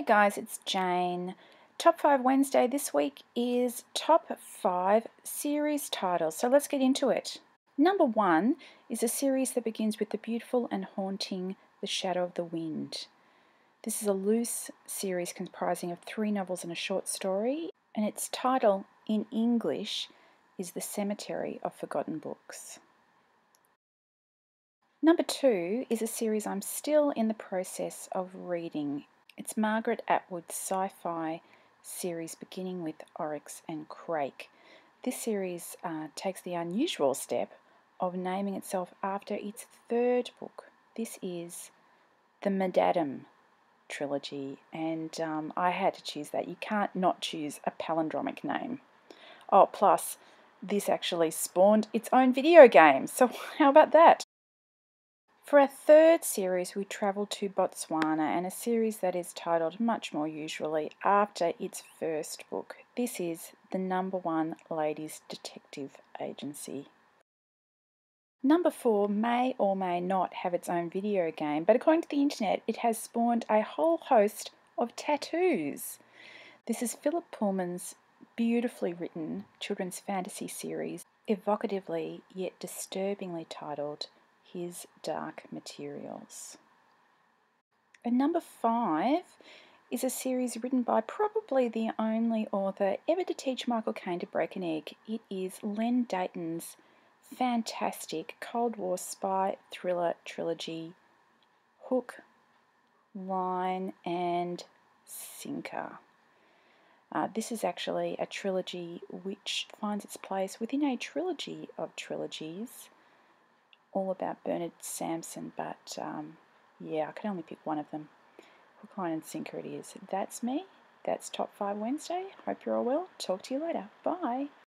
Hey guys, it's Jane. Top 5 Wednesday this week is top 5 series titles, so let's get into it. Number 1 is a series that begins with the beautiful and haunting The Shadow of the Wind. This is a loose series comprising of three novels and a short story, and its title in English is The Cemetery of Forgotten Books. Number two is a series I'm still in the process of reading. It's Margaret Atwood's sci fi series beginning with Oryx and Crake. This series uh, takes the unusual step of naming itself after its third book. This is the MaddAddam trilogy, and um, I had to choose that. You can't not choose a palindromic name. Oh, plus, this actually spawned its own video game, so how about that? For our third series, we travel to Botswana and a series that is titled much more usually after its first book. This is the number one ladies detective agency. Number four may or may not have its own video game, but according to the internet, it has spawned a whole host of tattoos. This is Philip Pullman's beautifully written children's fantasy series, evocatively yet disturbingly titled his dark materials. And number five is a series written by probably the only author ever to teach Michael Caine to break an egg. It is Len Deighton's fantastic Cold War spy thriller trilogy, Hook, Line, and Sinker. Uh, this is actually a trilogy which finds its place within a trilogy of trilogies all about Bernard Samson, but um, yeah, I can only pick one of them. Hook, line, and sinker it is. That's me. That's Top 5 Wednesday. Hope you're all well. Talk to you later. Bye.